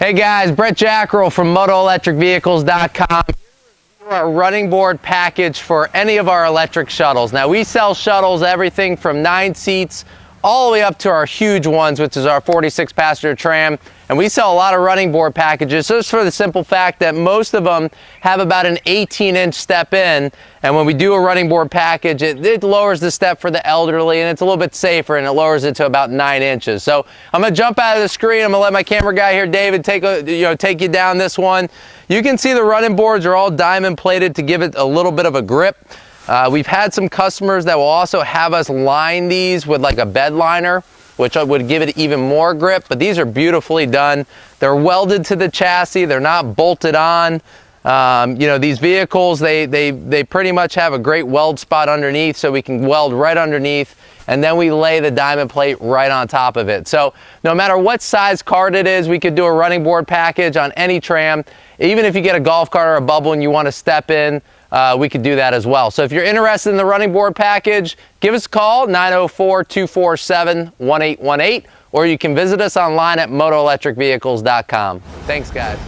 Hey guys, Brett Jackrell from MotoElectricVehicles.com. Our running board package for any of our electric shuttles. Now we sell shuttles, everything from nine seats all the way up to our huge ones, which is our 46 passenger tram. And we sell a lot of running board packages just for the simple fact that most of them have about an 18 inch step in. And when we do a running board package, it, it lowers the step for the elderly and it's a little bit safer and it lowers it to about nine inches. So I'm gonna jump out of the screen. I'm gonna let my camera guy here, David, take, a, you know, take you down this one. You can see the running boards are all diamond plated to give it a little bit of a grip. Uh, we've had some customers that will also have us line these with like a bed liner, which would give it even more grip, but these are beautifully done. They're welded to the chassis, they're not bolted on. Um, you know, these vehicles, they, they, they pretty much have a great weld spot underneath, so we can weld right underneath, and then we lay the diamond plate right on top of it. So no matter what size cart it is, we could do a running board package on any tram. Even if you get a golf cart or a bubble and you want to step in, uh, we could do that as well. So if you're interested in the running board package, give us a call, 904-247-1818, or you can visit us online at motoelectricvehicles.com. Thanks, guys.